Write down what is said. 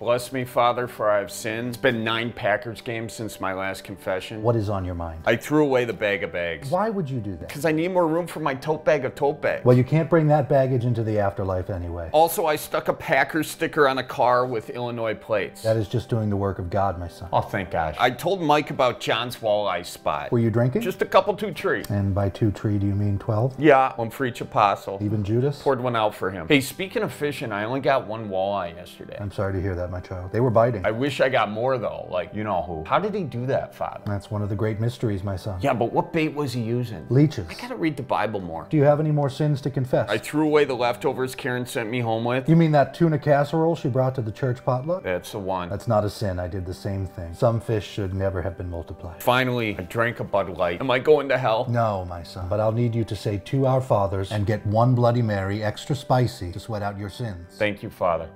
Bless me, Father, for I have sinned. It's been nine Packers games since my last confession. What is on your mind? I threw away the bag of bags. Why would you do that? Because I need more room for my tote bag of tote bags. Well, you can't bring that baggage into the afterlife anyway. Also, I stuck a Packers sticker on a car with Illinois plates. That is just doing the work of God, my son. Oh, thank gosh. I told Mike about John's walleye spot. Were you drinking? Just a couple two tree. And by two tree, do you mean 12? Yeah, one for each apostle. Even Judas? Poured one out for him. Hey, speaking of fishing, I only got one walleye yesterday. I'm sorry to hear that, my child. They were biting. I wish I got more though, like you know who. How did he do that, Father? That's one of the great mysteries, my son. Yeah, but what bait was he using? Leeches. I gotta read the Bible more. Do you have any more sins to confess? I threw away the leftovers Karen sent me home with. You mean that tuna casserole she brought to the church potluck? That's the one. That's not a sin. I did the same thing. Some fish should never have been multiplied. Finally, I drank a Bud Light. Am I going to hell? No, my son. But I'll need you to say two Our Fathers and get one Bloody Mary extra spicy to sweat out your sins. Thank you, Father.